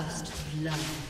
First blood.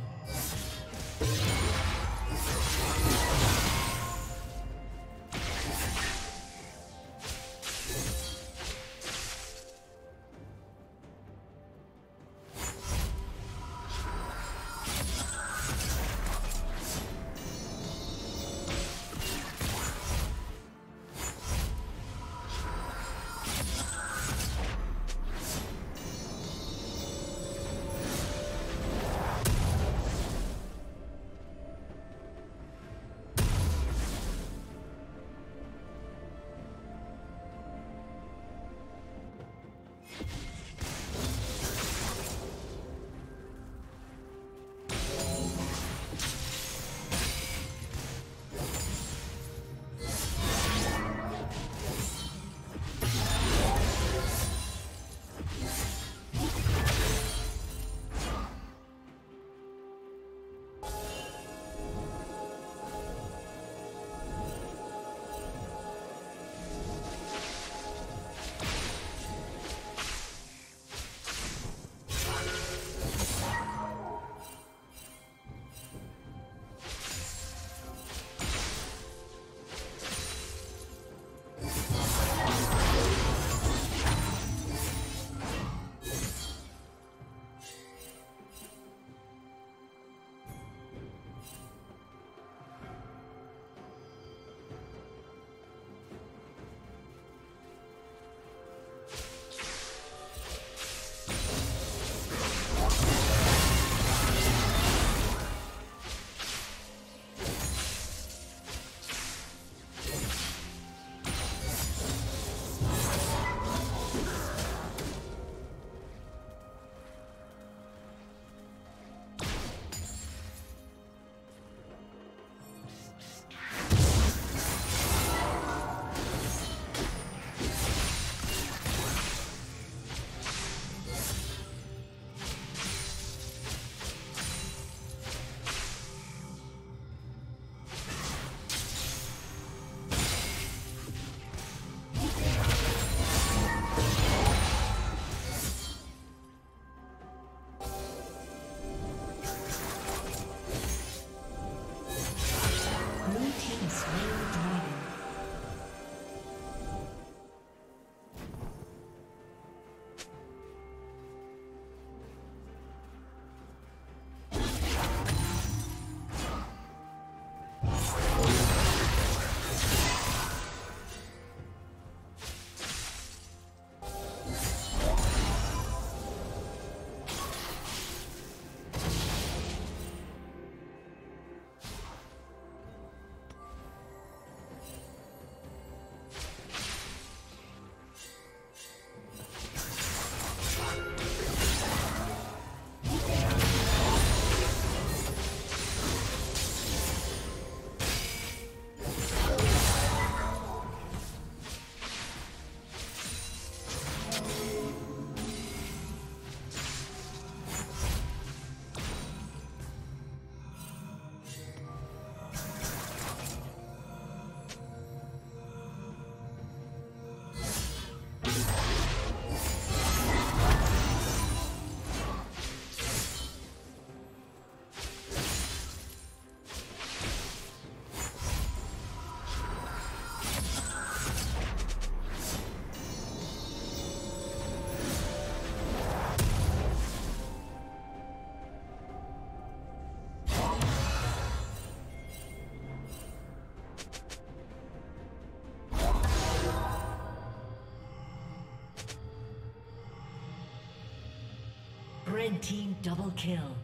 Team double kill.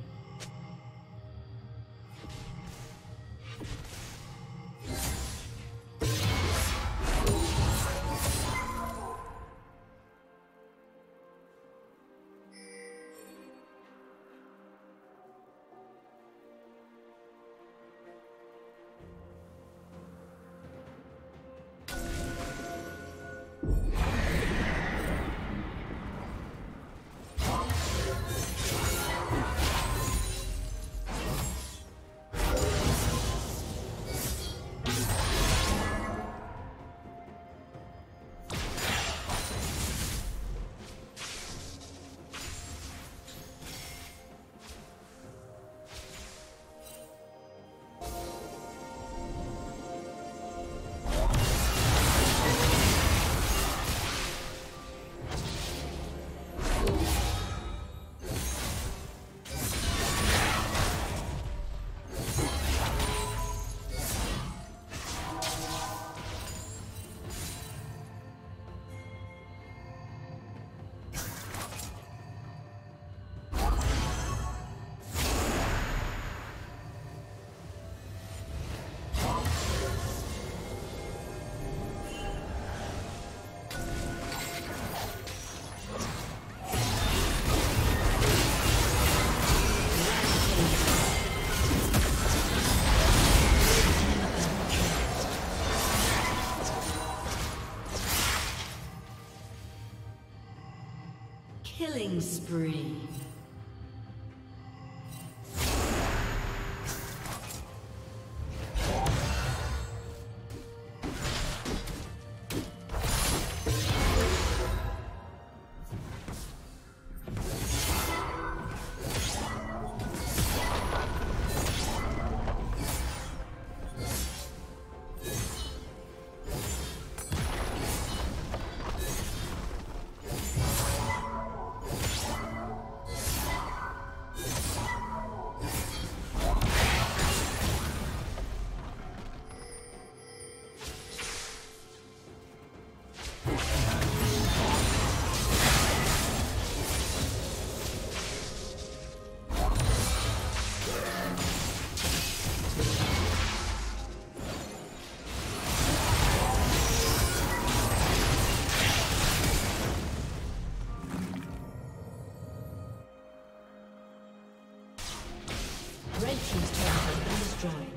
Killing spree. Blue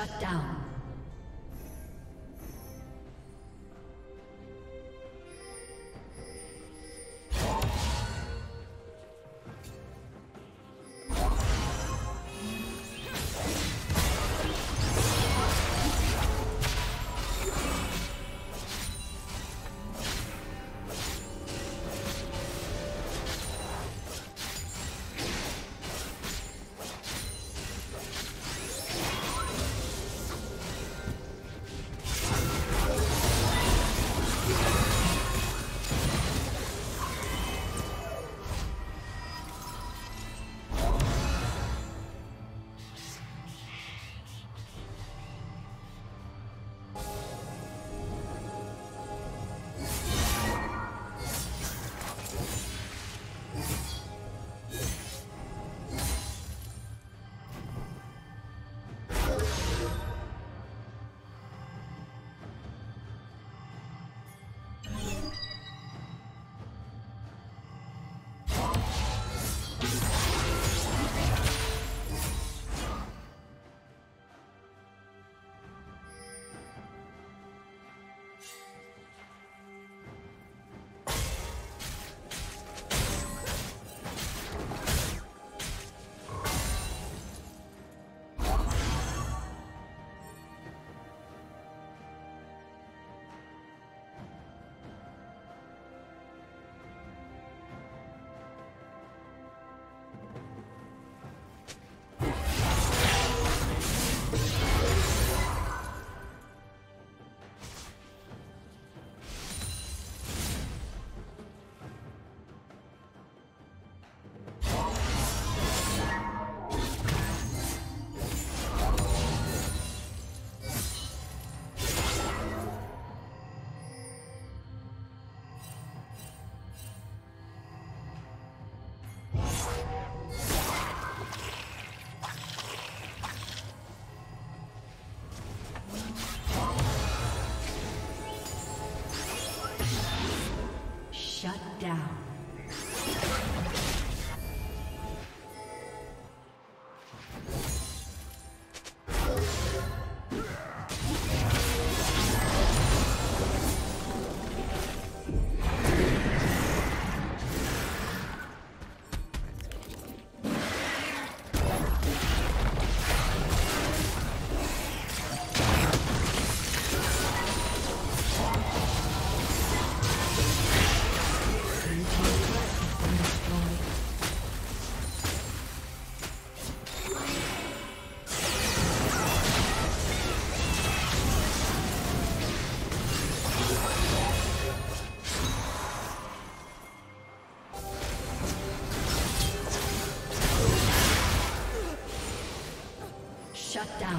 Shut down. His turn.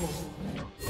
Double kill.